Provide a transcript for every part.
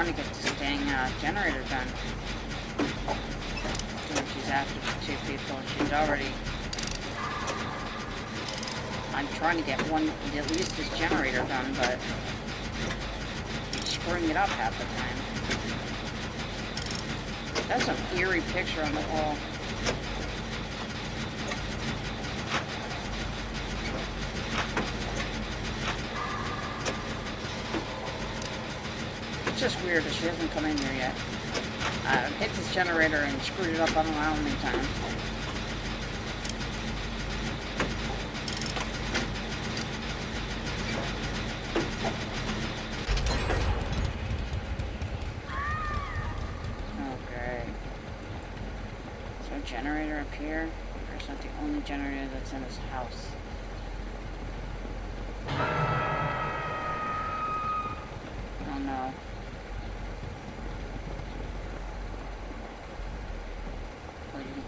trying to get this dang uh, generator done. she's after two people. She's already... I'm trying to get one, at least this generator done, but... screwing it up half the time. That's an eerie picture on the wall. Weird that she hasn't come in here yet. Uh, hit this generator and screwed it up on know how many times. Okay. So generator up here. There's not the only generator that's in this house. Oh no.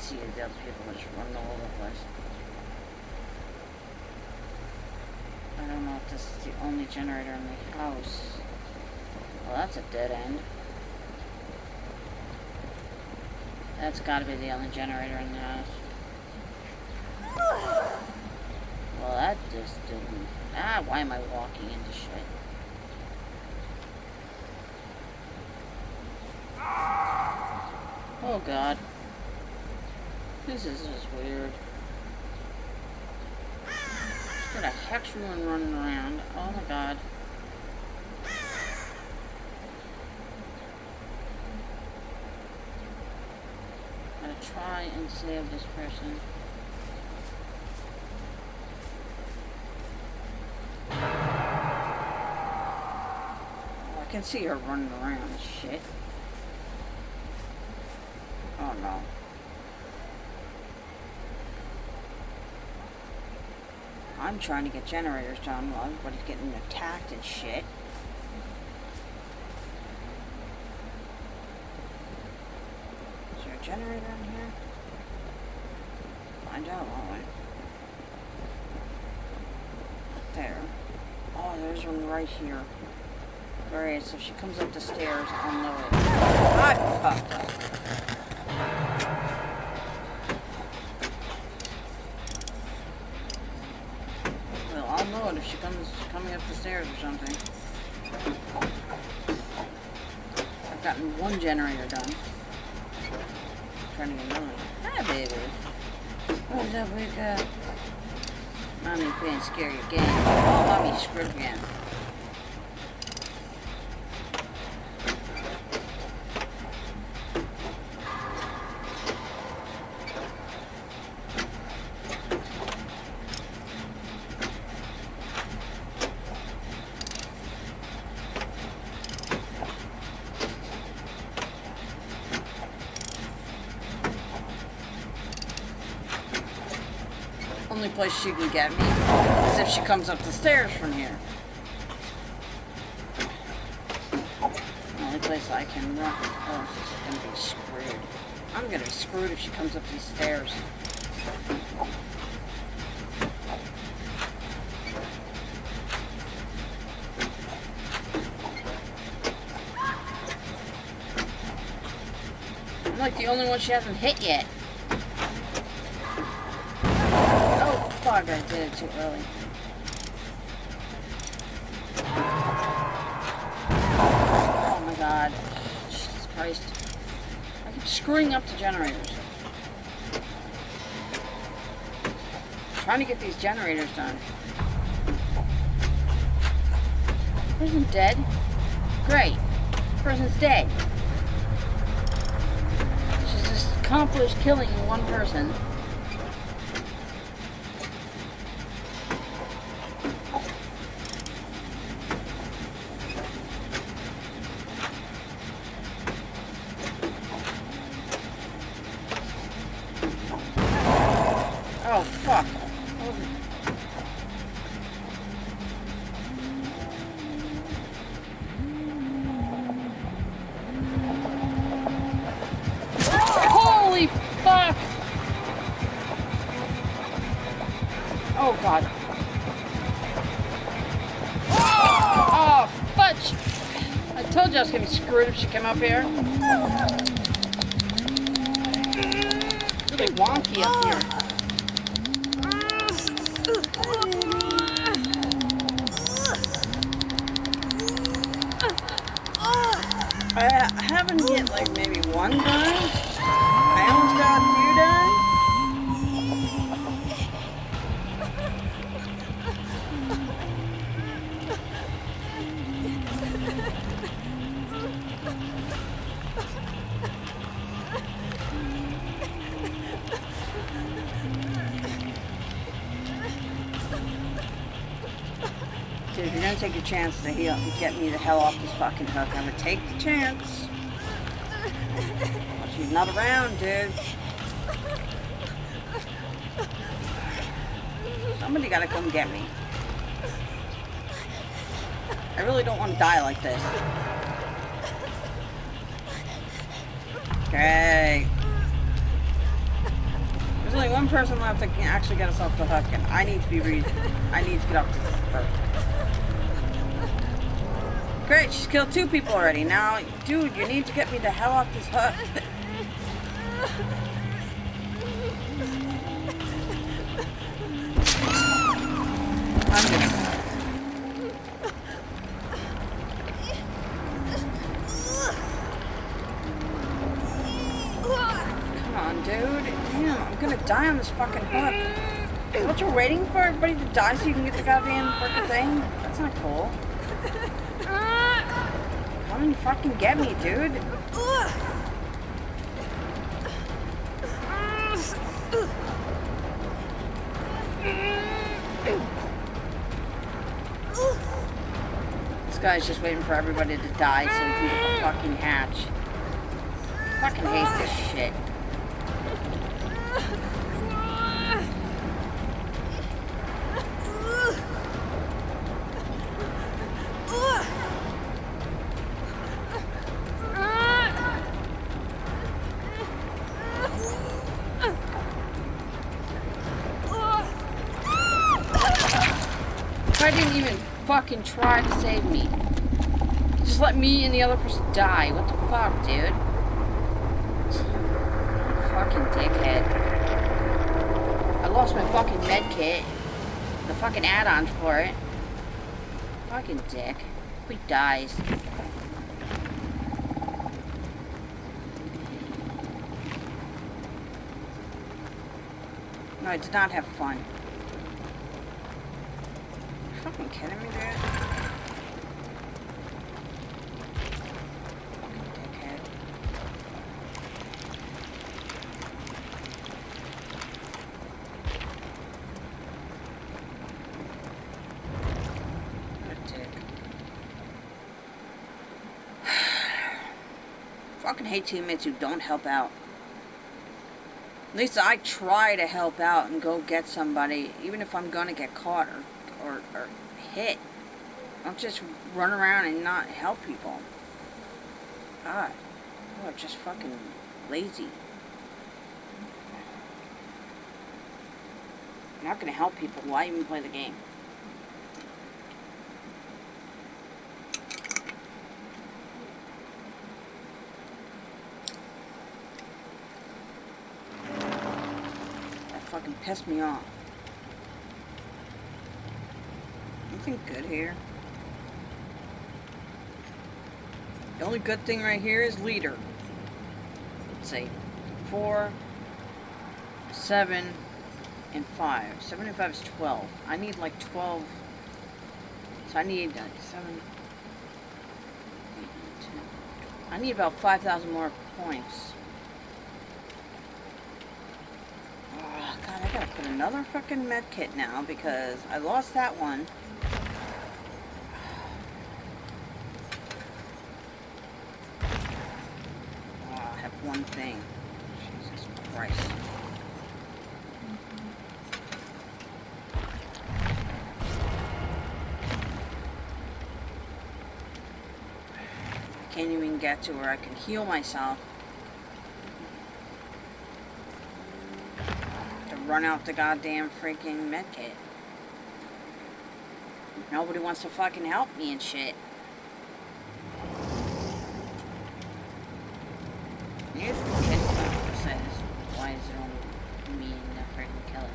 See the other people just running all over the place. I don't know if this is the only generator in the house. Well, that's a dead end. That's gotta be the only generator in the house. Well, that just didn't... Ah, why am I walking into shit? Oh, God. This is just weird. Just got a hex ruin running around. Oh my god. Gotta try and save this person. Oh, I can see her running around. Shit. Oh no. I'm trying to get generators done while everybody's getting attacked and shit. Is there a generator in here? Find out, won't we? There. Oh, there's one right here. Alright, so if she comes up the stairs, I'll know it. Ah, I fucked up. know it if she comes coming up the stairs or something. I've gotten one generator done. Trying to get. Hi, baby. What's up, we got? Mommy playing scary again. Oh, mommy screwed again. place she can get me is if she comes up the stairs from here. Only place I can run. Oh, she's gonna be screwed. I'm gonna be screwed if she comes up these stairs. I'm like the only one she hasn't hit yet. Fuck, I did it too early. Oh my god. Jesus Christ. I keep screwing up the generators. I'm trying to get these generators done. Person dead? Great. Person's dead. She's just accomplished killing one person. Came up here. Really wonky up here. I haven't hit like maybe one done. Chance to heal, get me the hell off this fucking hook, I'm gonna take the chance. She's not around, dude. Somebody gotta come get me. I really don't want to die like this. Okay. There's only one person left that can actually get us off the hook, and I need to be re- I need to get off this hook. Great, she's killed two people already. Now, dude, you need to get me the hell off this hook. Come on, dude. Damn, I'm gonna die on this fucking hook. What you're waiting for? Everybody to die so you can get the goddamn fucking thing? That's not cool. Come and fucking get me, dude. This guy's just waiting for everybody to die so he can fucking hatch. fucking hate this shit. Fucking try to save me. Just let me and the other person die. What the fuck, dude? Fucking dickhead. I lost my fucking med kit. The fucking add-ons for it. Fucking dick. He dies. No, I did not have fun. You fucking kidding me, dude? Fucking dickhead. What a dick. fucking hate teammates who don't help out. At least I try to help out and go get somebody, even if I'm gonna get caught or, or, or hit. Don't just run around and not help people. God, you are just fucking lazy. You're not gonna help people. Why even play the game? That fucking pissed me off. Nothing good here? The only good thing right here is leader. Let's see. Four, seven, and five. Seven and five is twelve. I need like twelve. So I need uh, seven. eight, ten. I need about five thousand more points. Oh, God, I gotta put another fucking med kit now because I lost that one. Oh, I have one thing. Jesus Christ. I can't even get to where I can heal myself. To run out the goddamn freaking medkit. Nobody wants to fucking help me and shit. Here's the kid says, why is there only me and the freaking killer?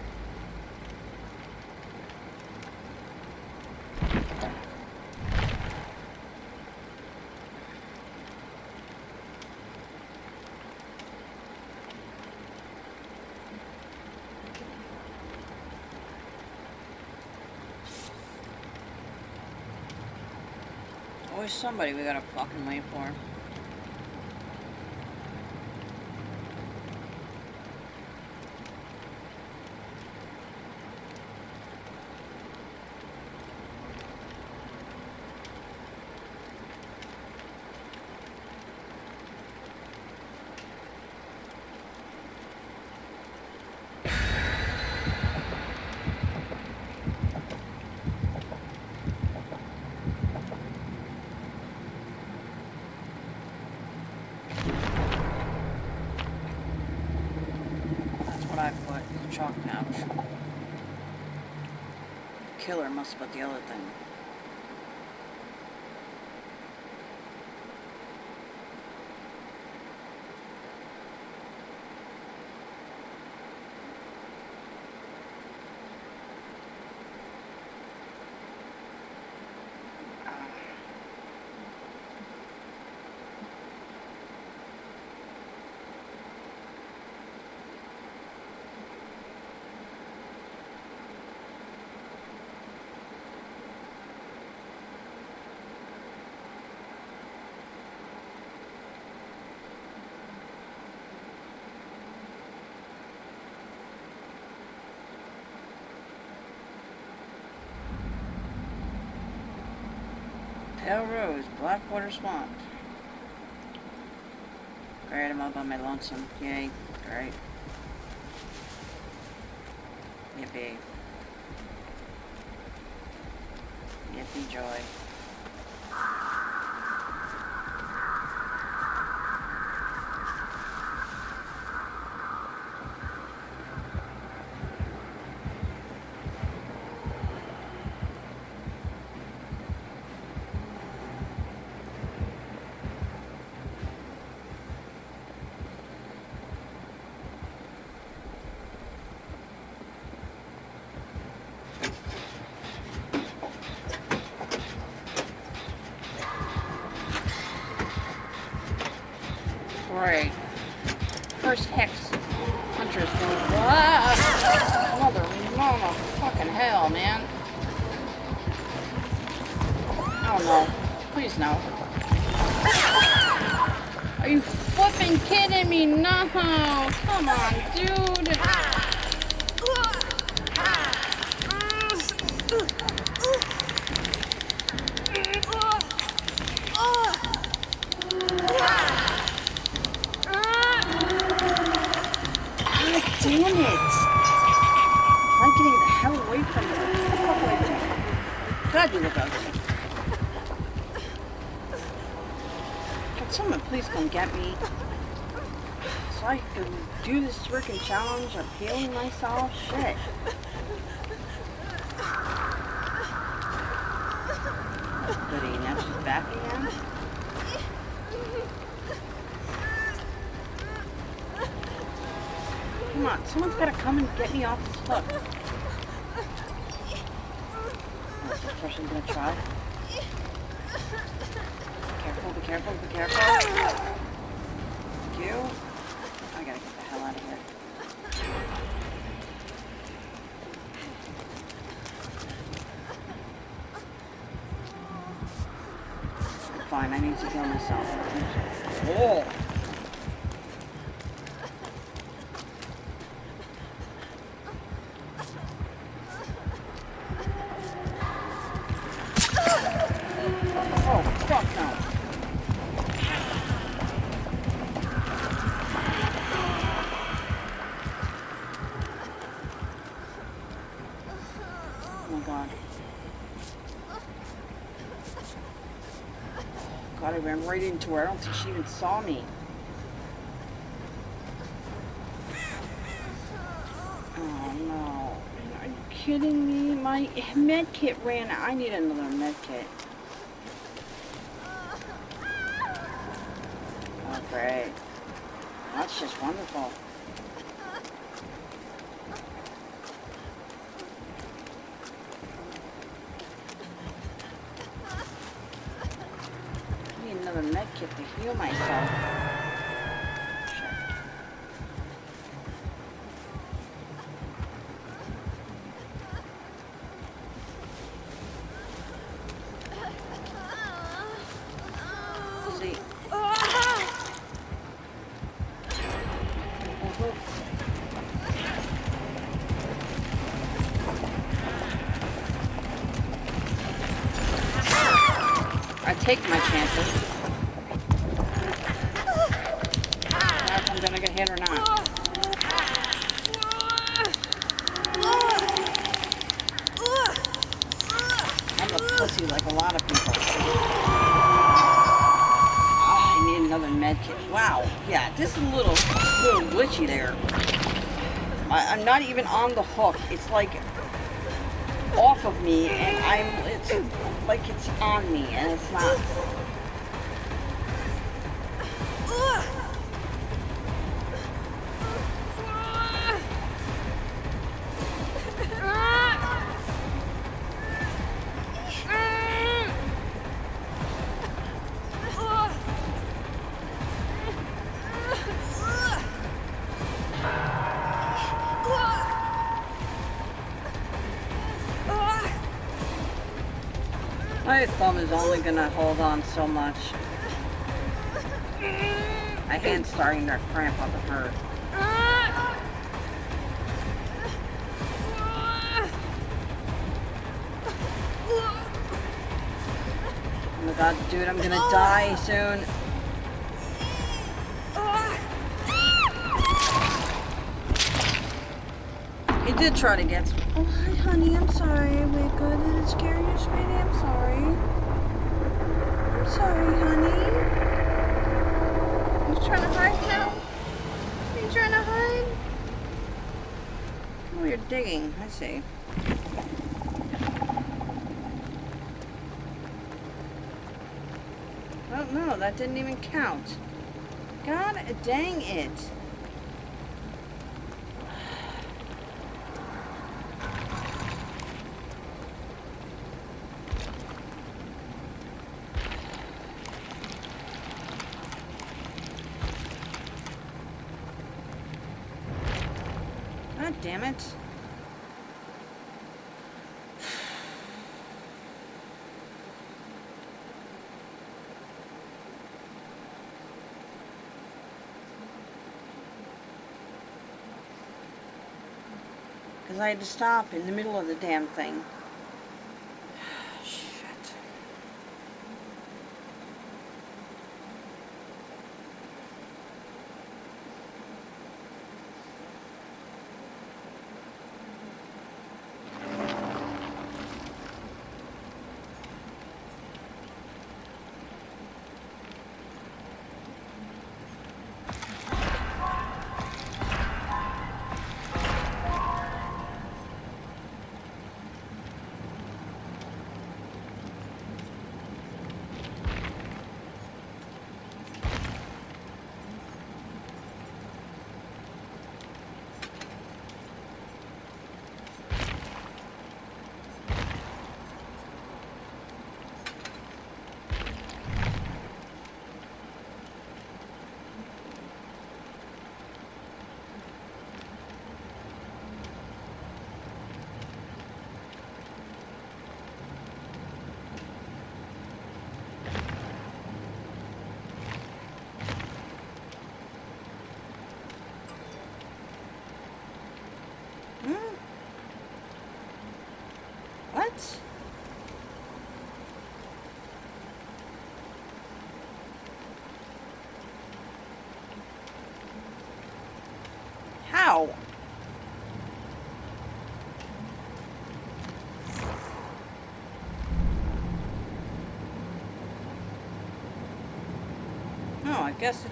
Somebody we gotta fucking wait for. That's what I put in the chalk. Killer must have put the other thing. Pale Rose, Blackwater Swamp. Alright, I'm all by my lonesome. Yay. Alright. Yippee. Yippee joy. First hex hunter's going. Ah! Mother, mama, fucking hell, man. Oh no. Please no. Are you flipping kidding me? No. Come on, dude. God damn it. I'm getting the hell away from you. Get the fuck away from look ugly. Can someone please come get me? So I can do this freaking challenge of healing myself? Shit. Goody, now she's back again? Come on, someone's gotta come and get me off this hook. God. I ran right into her. I don't think she even saw me. Oh no. Are you kidding me? My med kit ran out. I need another med kit. Oh, great. That's just wonderful. On the hook. It's like off of me, and I'm. It's like it's on me, and it's not. My thumb is only gonna hold on so much. My hand's starting to cramp up and hurt. Oh my god, dude, I'm gonna die soon. He did try to get. Oh, hi, honey. I'm sorry. Wait, good. Did it scare you, sweetie? I'm sorry. I'm sorry, honey. Are You trying to hide now? Are you trying to hide? Oh, you're digging. I see. Oh no, that didn't even count. God dang it. God damn it. Because I had to stop in the middle of the damn thing.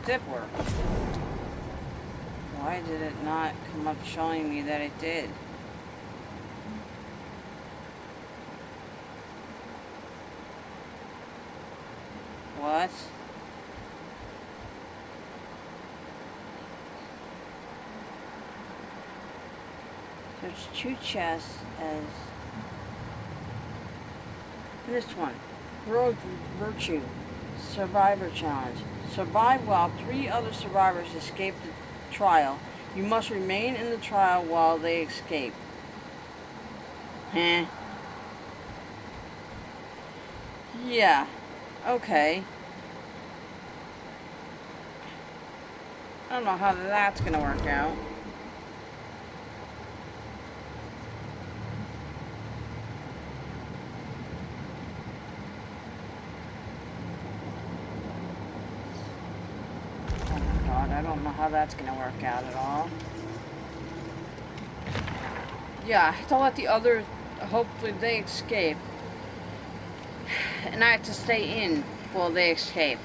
Dipper, Why did it not come up showing me that it did? What? There's two chests as this one, Road Virtue Survivor Challenge. Survive while three other survivors escape the trial. You must remain in the trial while they escape. Eh. Yeah. Okay. I don't know how that's gonna work out. How that's going to work out at all. Yeah, I have to let the others, hopefully they escape. And I have to stay in while they escape.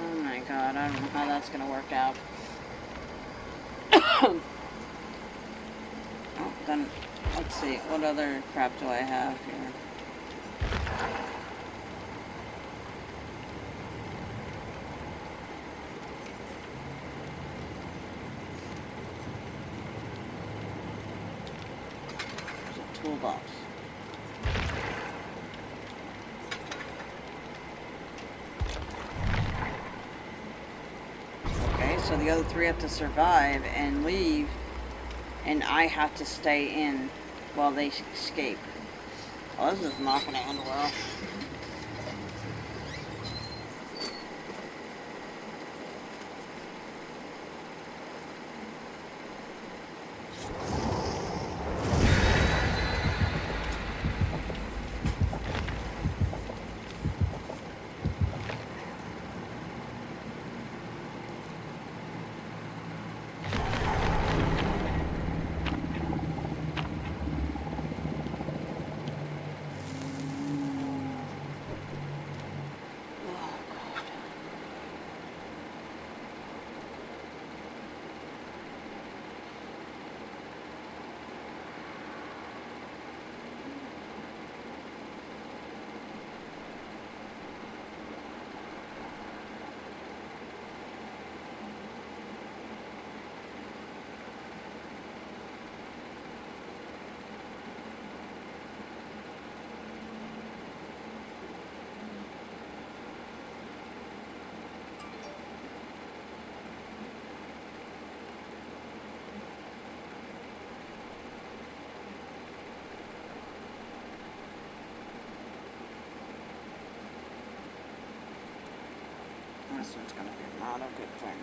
Oh my god, I don't know how that's going to work out. oh, then, let's see, what other crap do I have here? There's a toolbox. Okay, so the other three have to survive and leave, and I have to stay in while they escape. Well, this is not going to end well. This one's going to be not a good thing.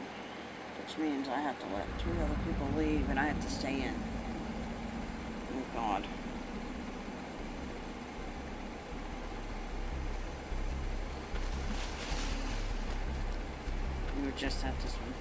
Which means I have to let two other people leave and I have to stay in. Oh God. We just have this one.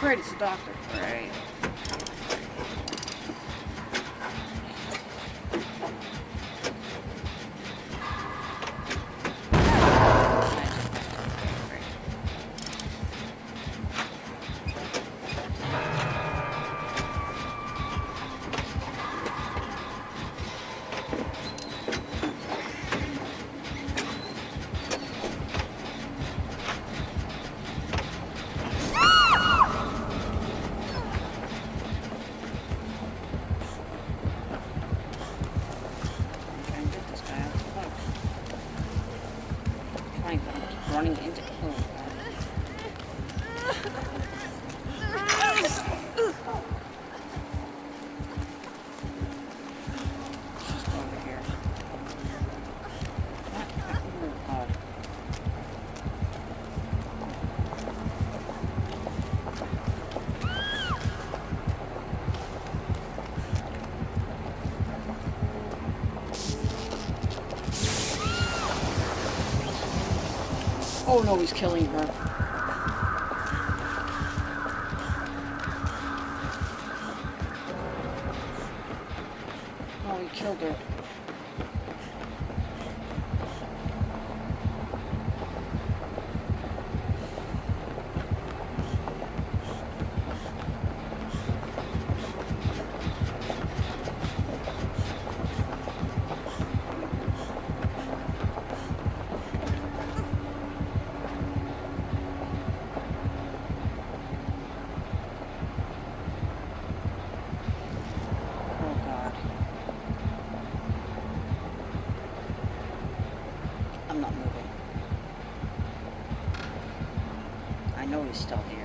Great, it's a doctor. He's killing her. I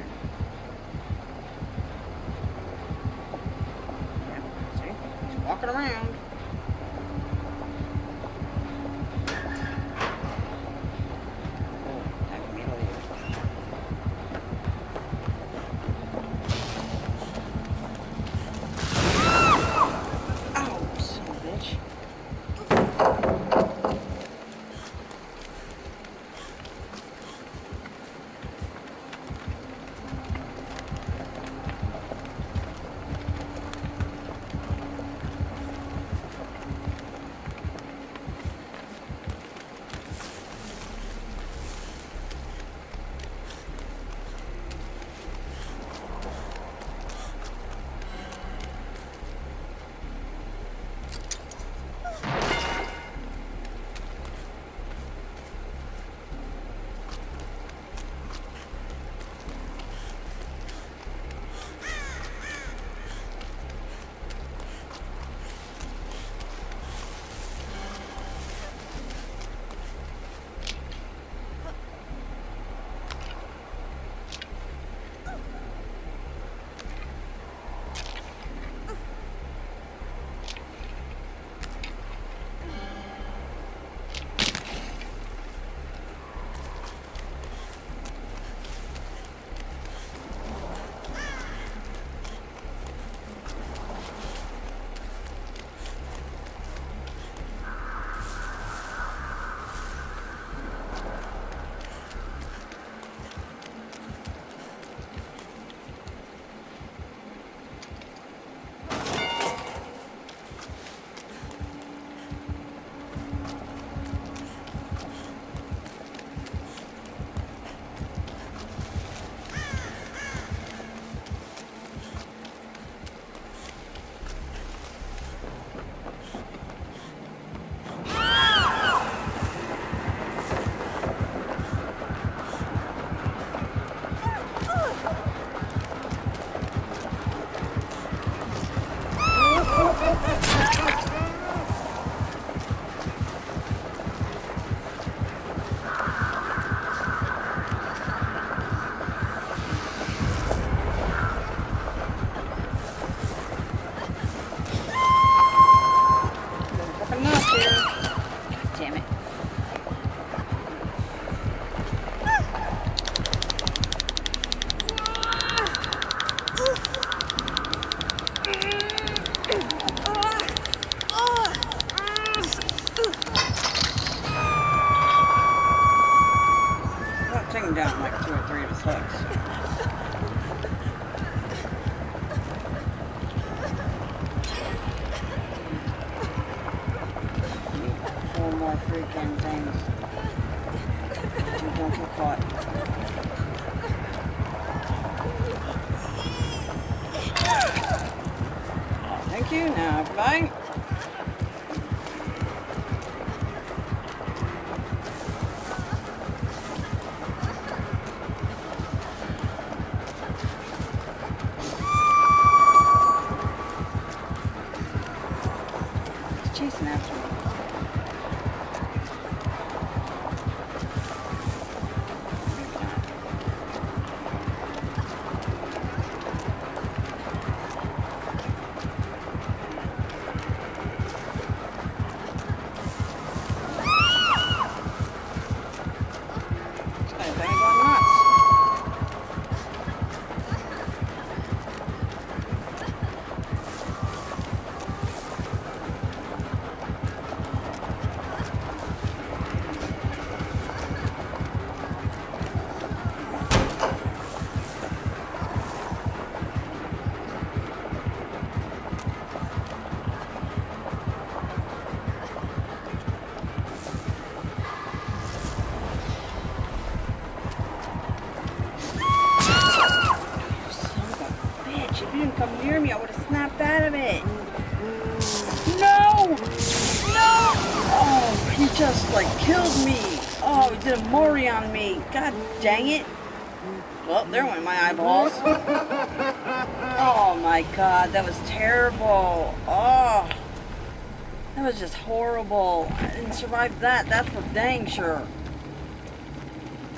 that, that's for dang sure.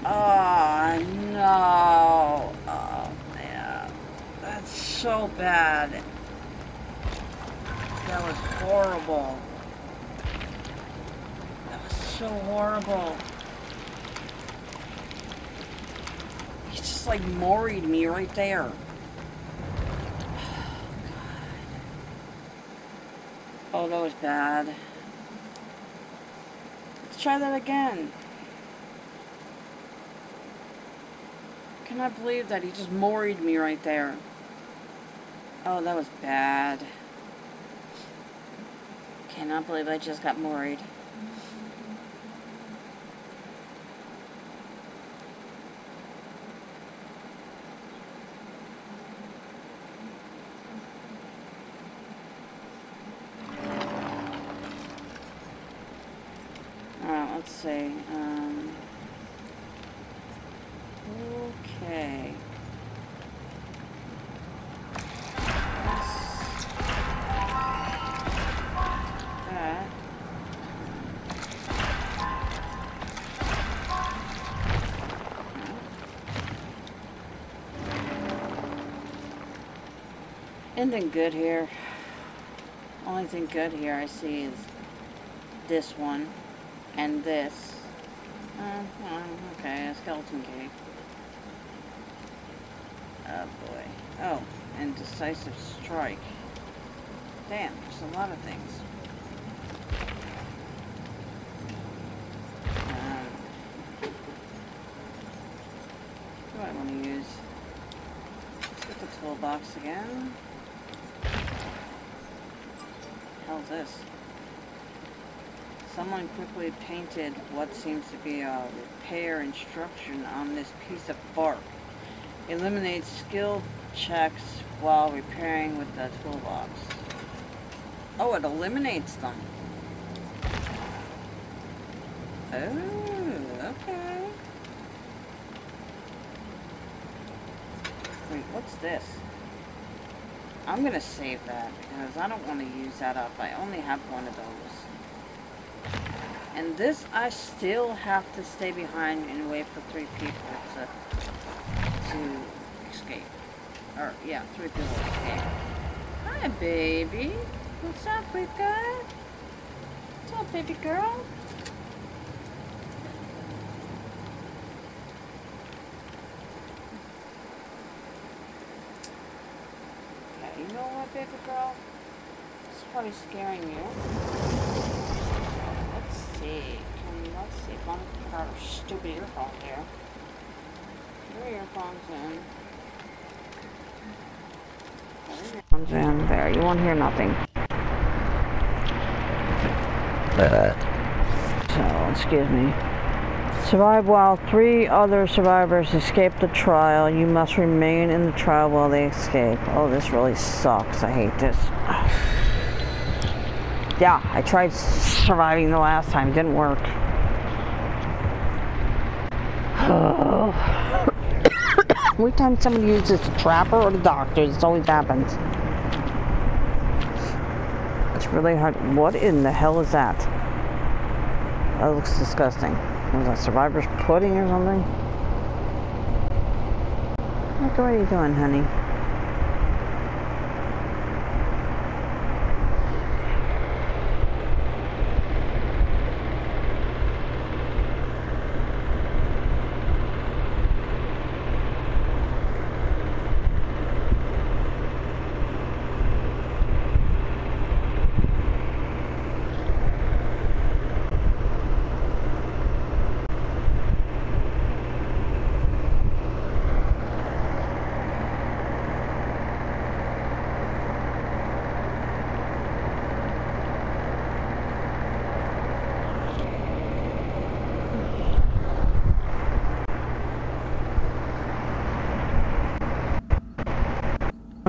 Oh, no. Oh, man. That's so bad. That was horrible. That was so horrible. He just like moried me right there. Oh, oh, that was bad. Try that again. Cannot believe that he just moried me right there. Oh, that was bad. Cannot believe I just got moried. Anything good here? Only thing good here I see is this one and this. Uh, well, okay, a skeleton key. Oh boy. Oh, and decisive strike. Damn, there's a lot of things. Um, what do I want to use? Let's get the toolbox again. Hell's this? Someone quickly painted what seems to be a repair instruction on this piece of bark. Eliminates skill checks while repairing with the toolbox. Oh, it eliminates them. Oh, okay. Wait, what's this? I'm gonna save that because I don't want to use that up. I only have one of those. And this, I still have to stay behind and wait for three people to, to escape. Or, yeah, three people to escape. Hi, baby. What's up, guy? What's up, baby girl? Yeah, you know what, baby girl? It's probably scaring you Let's see. Um, let's see. If I'm put our stupid earphones here. Put your earphones in. Earphones in. There. You won't hear nothing. So, excuse me. Survive while three other survivors escape the trial. You must remain in the trial while they escape. Oh, this really sucks. I hate this. Yeah, I tried surviving the last time. Didn't work. Every time somebody uses the trapper or the doctor, this always happens. It's really hard. What in the hell is that? That looks disgusting. Was that survivor's pudding or something? What are you doing, honey?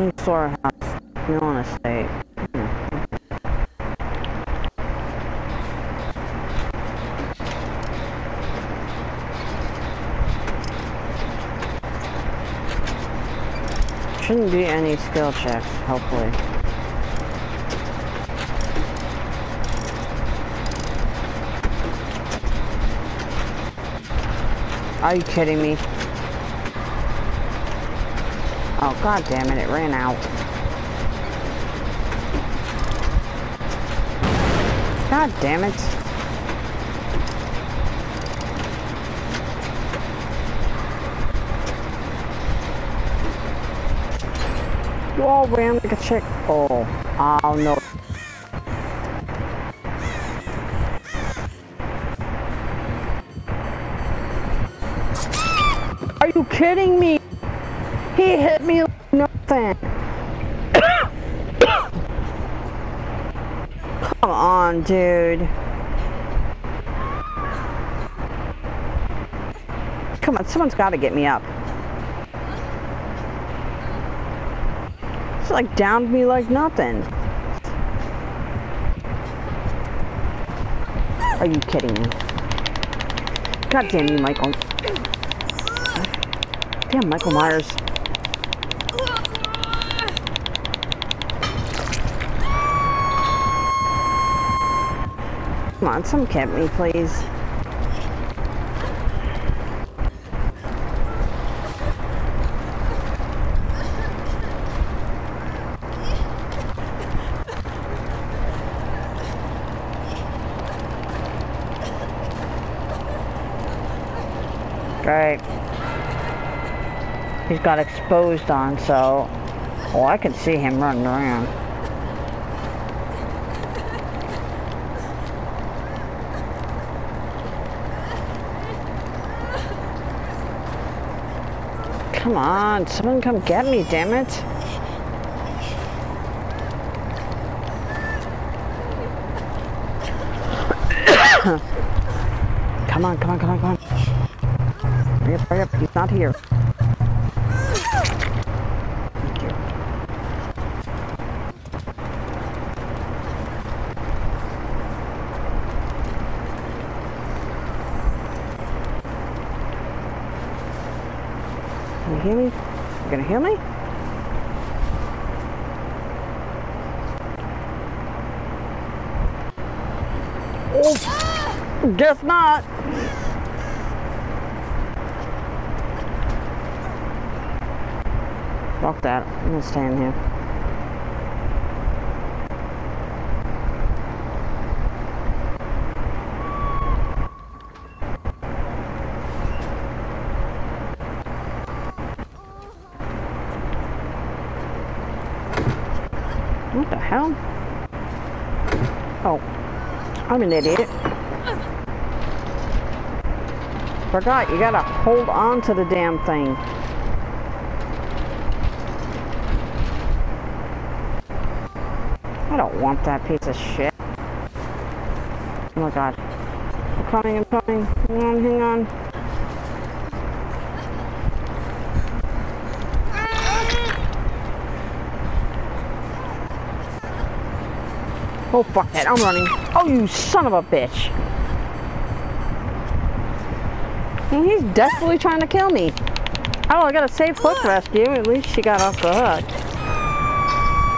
King Storehouse, to stay. Shouldn't be any skill checks, hopefully. Are you kidding me? Oh, god damn it, it ran out. God damn it. Whoa, ran like a chick. Oh, oh no. Dude. Come on, someone's got to get me up. It's like downed me like nothing. Are you kidding me? God damn you, Michael. Damn, Michael Myers. On, some get me, please. Great. He's got exposed on, so... Oh, I can see him running around. Come on, someone come get me, damn it. come on, come on, come on, come on. Hurry up, hurry up, he's not here. Thank you. Can you hear me? You gonna hear me? Oh, guess not. Fuck that. I'm gonna stay in here. What the hell? Oh, I'm an idiot. Forgot, you gotta hold on to the damn thing. I don't want that piece of shit. Oh my god. I'm coming, I'm coming. Hang on, hang on. Oh fuck that, I'm running. Oh you son of a bitch. He's desperately trying to kill me. Oh, I got a safe hook rescue. At least she got off the hook.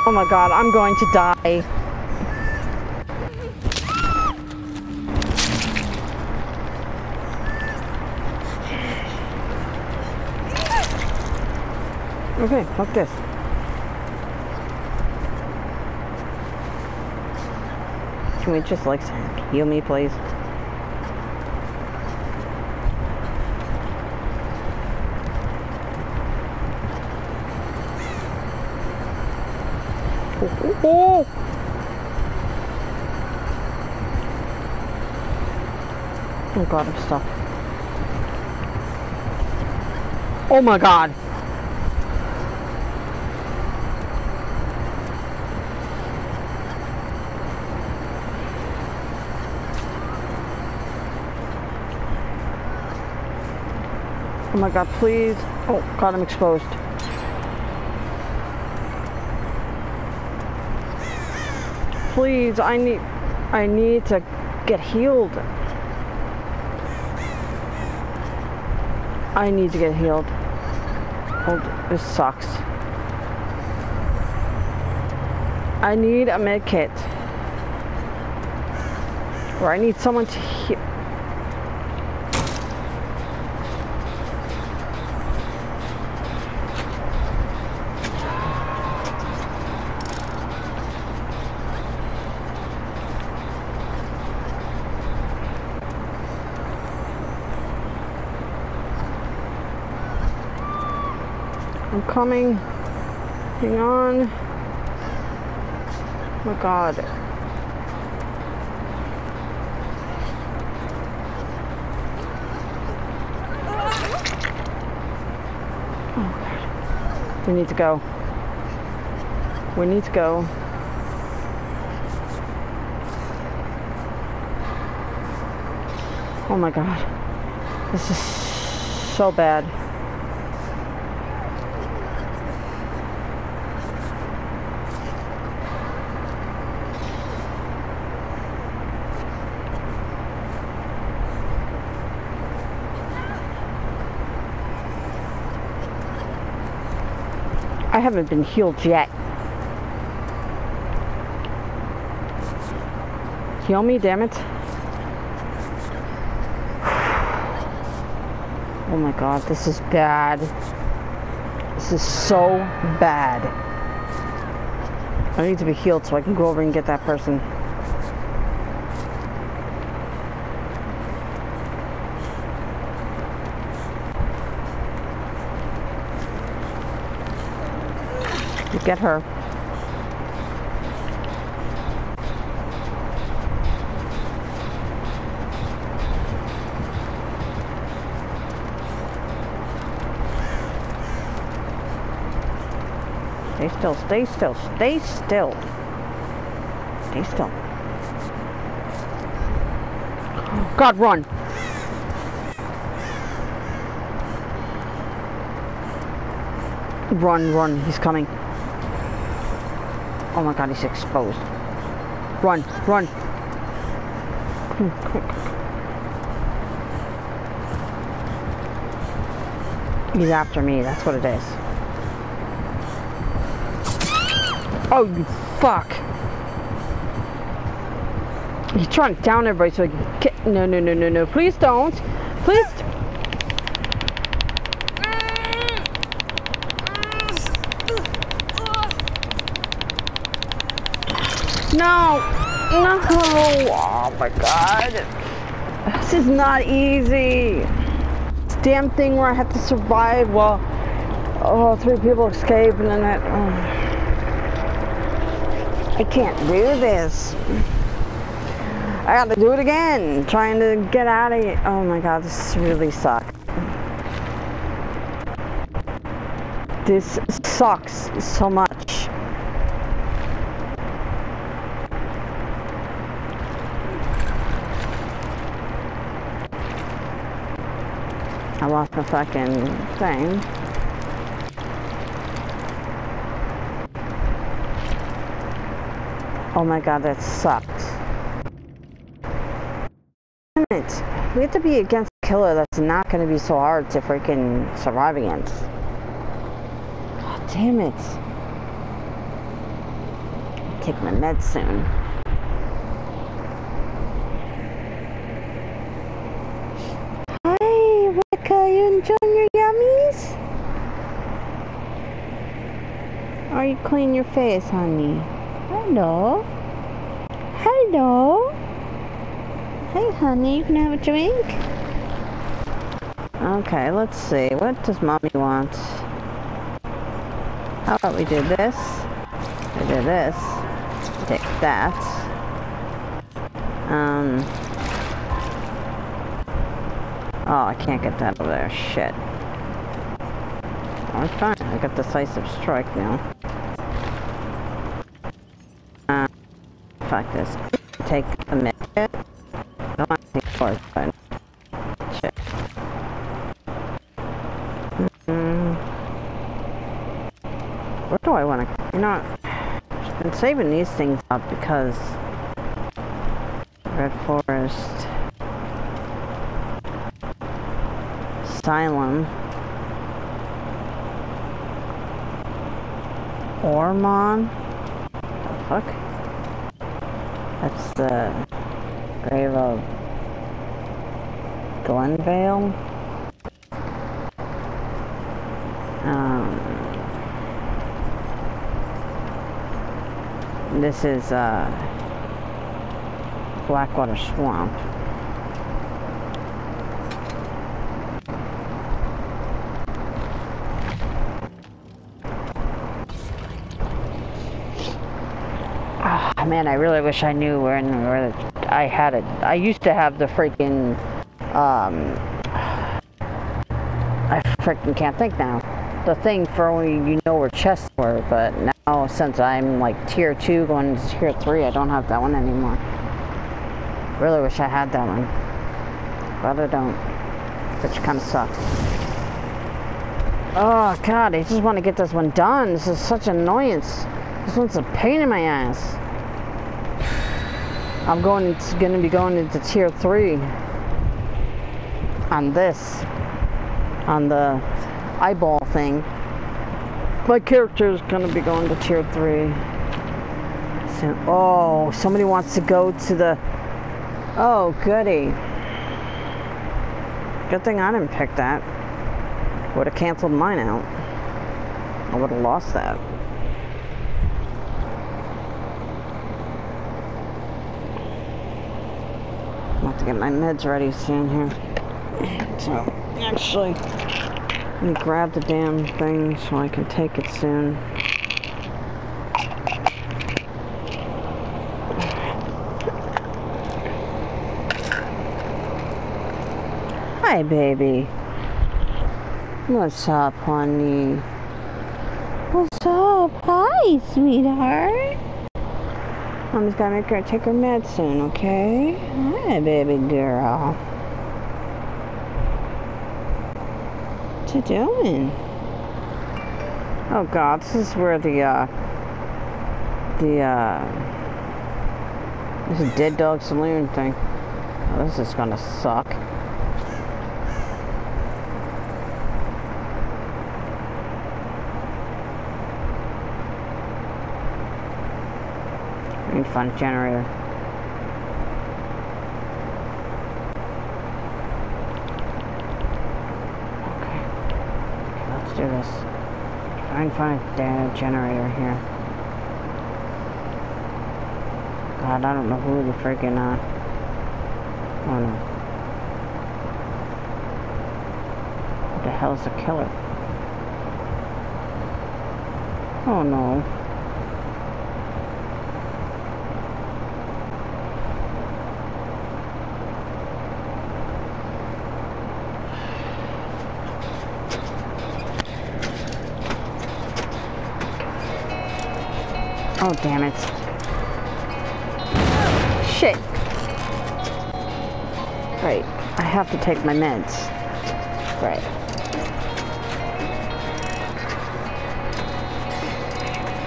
Oh my god, I'm going to die. Okay, fuck this. Can we just like heal me, please? Oh, oh, god, I'm stuck. Oh my god. Oh my god, please. Oh god, I'm exposed. Please, I need I need to get healed. I need to get healed. Oh, this sucks. I need a med kit. Or I need someone to heal. Coming. Hang on. Oh my god. Oh, we need to go. We need to go. Oh my god. This is so bad. Haven't been healed yet. Heal me, damn it. Oh my god, this is bad. This is so bad. I need to be healed so I can go over and get that person. Get her. Stay still, stay still, stay still. Stay still. God, run! Run, run, he's coming. Oh my god, he's exposed. Run, run. He's after me, that's what it is. Oh, you fuck. He's trying to down everybody so he can. No, no, no, no, no. Please don't. Please... No! No! Oh my god. This is not easy. This damn thing where I have to survive while oh three people escape and then that oh. I can't do this. I got to do it again, trying to get out of here. Oh my god, this really sucks. This sucks so much. My fucking thing. Oh my god, that sucked. Damn it. We have to be against a killer that's not going to be so hard to freaking survive against. God damn it. Take my meds soon. Are you clean your face, honey? Hello? Hello? Hey, honey, you can have a drink? Okay, let's see. What does mommy want? How about we do this? We do this. Take that. Um... Oh, I can't get that over there. Shit. Oh, fine. I got decisive strike now. Take a minute. I want to take four, but... Shit. Mm. Do I want to... You know, I've been saving these things up because... Red Forest... Asylum. Ormond? The fuck? That's the grave of Glenvale. Um, this is uh, Blackwater Swamp. Ah, man, I really wish I knew where, where I had it. I used to have the freaking, um, I freaking can't think now. The thing for when you know where chests were, but now since I'm like tier 2 going to tier 3, I don't have that one anymore. Really wish I had that one. But I don't. Which kind of sucks. Oh god, I just want to get this one done. This is such annoyance. This one's a pain in my ass. I'm going it's gonna be going into tier three on this. On the eyeball thing. My character is gonna be going to tier three. So, oh, somebody wants to go to the Oh goody. Good thing I didn't pick that. Would have canceled mine out. I would have lost that. I have to get my meds ready soon here. So, actually, let me grab the damn thing so I can take it soon. Hi, baby. What's up, honey? What's up? Hi, sweetheart. Mom's gotta make her take her medicine, okay? Hi, baby girl. What you doing? Oh god, this is where the, uh, the, uh, this is Dead Dog Saloon thing. Oh, this is gonna suck. Find a generator. Okay. Okay, let's do this. Try and find a generator here. God, I don't know who the freaking, uh... Oh no. What the hell's a killer? Oh no. Damn it. Shit. Right. I have to take my meds. Right.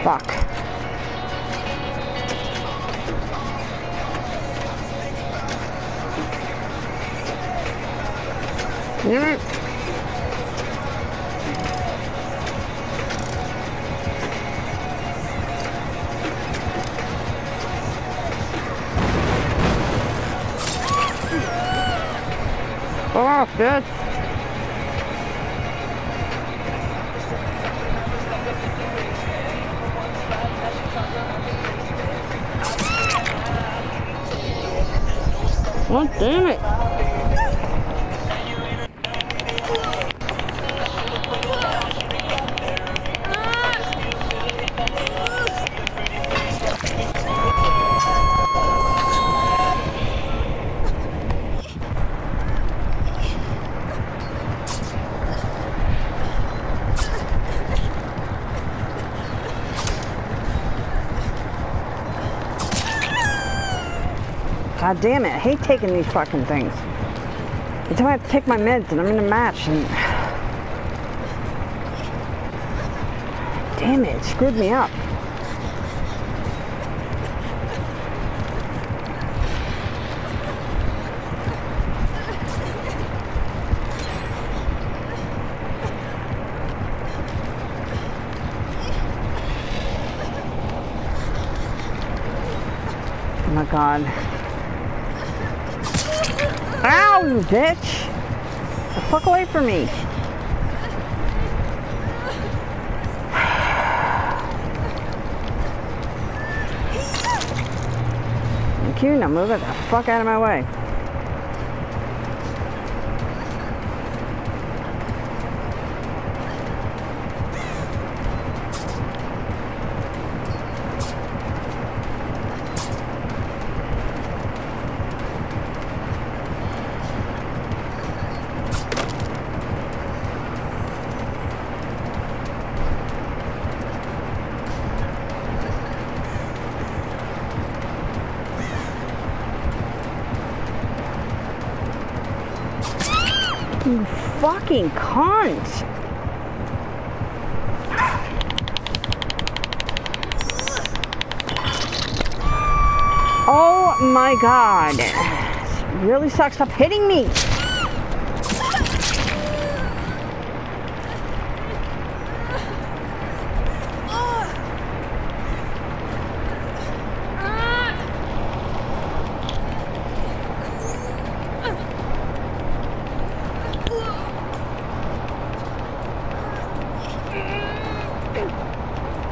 Fuck. It. God damn it, I hate taking these fucking things. Time I have to take my meds and I'm in a match and... Damn it, it screwed me up. Oh my God. You bitch! The fuck away from me! Thank you, now move it the fuck out of my way. Really sucks. Stop hitting me!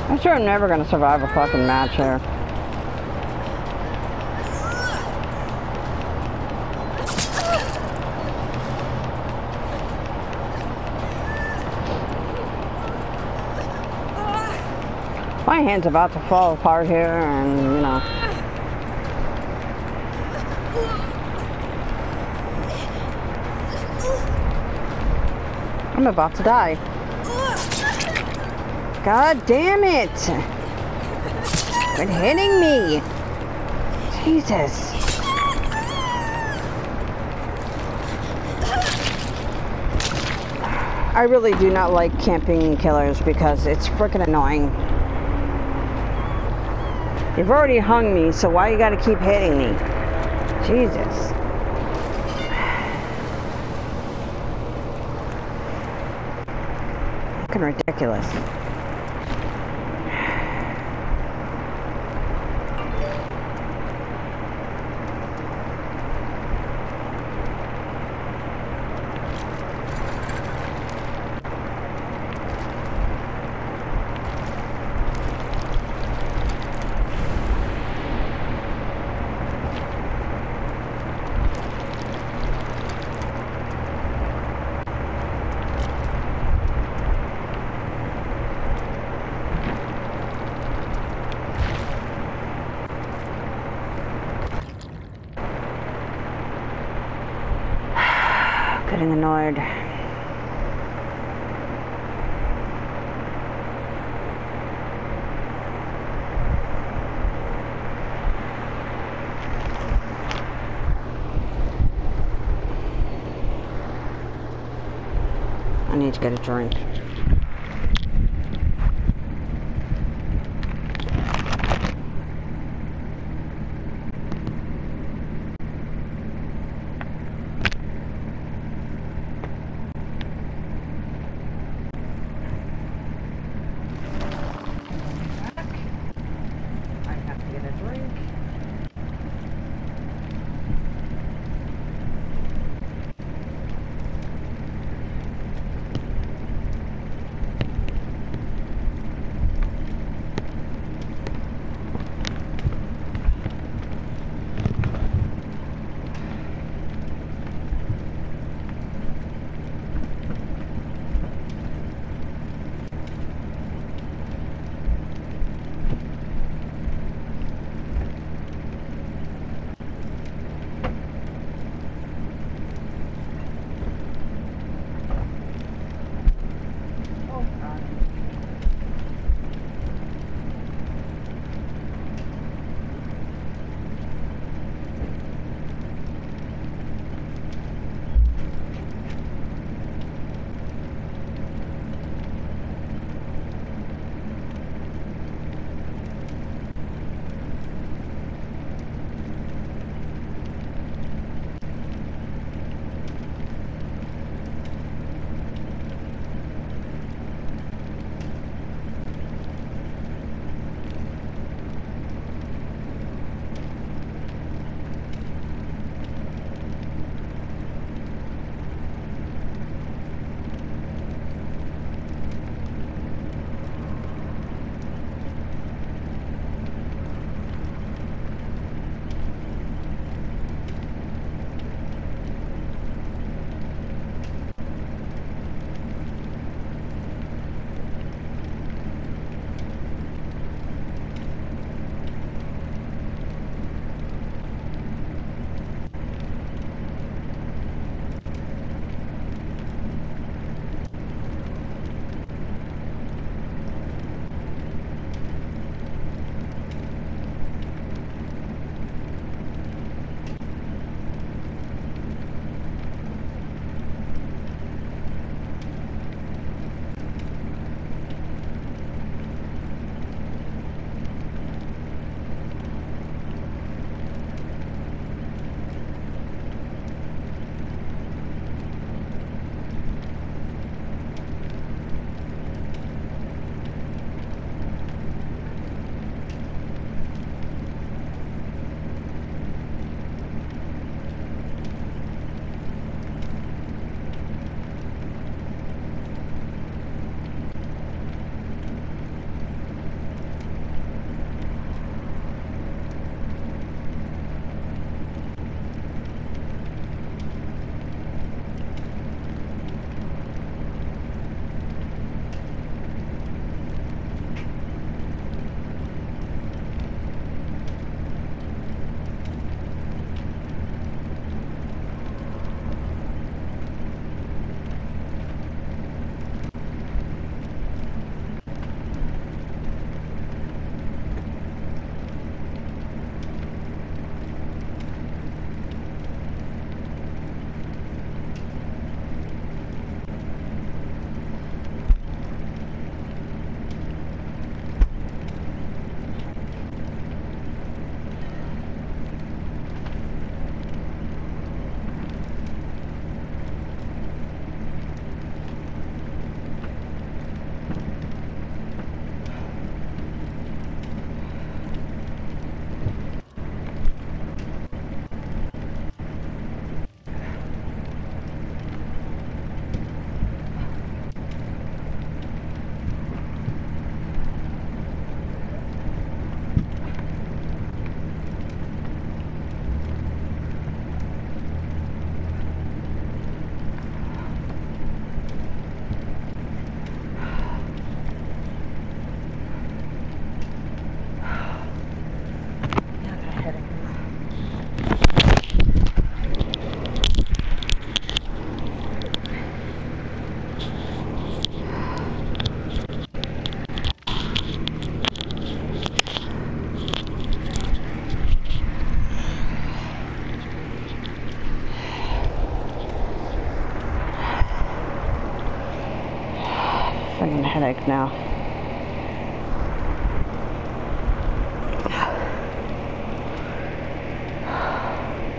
I'm sure I'm never gonna survive a fucking match here. My hand's about to fall apart here and, you know. I'm about to die. God damn it! Quit hitting me! Jesus. I really do not like camping killers because it's freaking annoying. You've already hung me, so why you gotta keep hitting me? Jesus. Fucking ridiculous. Getting annoyed. I need to get a drink. Headache now.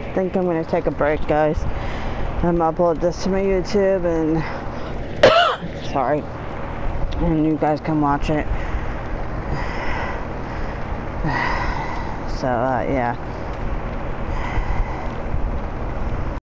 I think I'm gonna take a break, guys. I'm gonna upload this to my YouTube and sorry, and you guys can watch it. So uh, yeah.